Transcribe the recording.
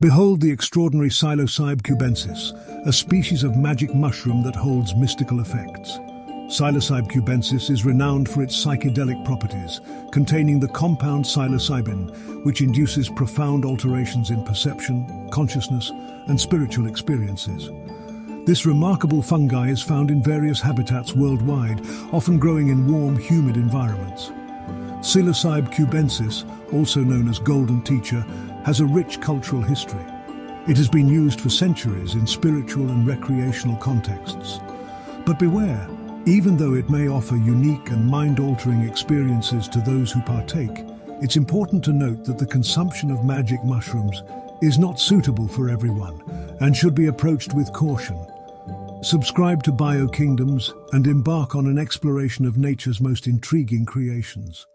Behold the extraordinary Psilocybe cubensis, a species of magic mushroom that holds mystical effects. Psilocybe cubensis is renowned for its psychedelic properties, containing the compound psilocybin, which induces profound alterations in perception, consciousness, and spiritual experiences. This remarkable fungi is found in various habitats worldwide, often growing in warm, humid environments. Psilocybe cubensis, also known as golden teacher, has a rich cultural history. It has been used for centuries in spiritual and recreational contexts. But beware, even though it may offer unique and mind-altering experiences to those who partake, it's important to note that the consumption of magic mushrooms is not suitable for everyone and should be approached with caution. Subscribe to BioKingdoms and embark on an exploration of nature's most intriguing creations.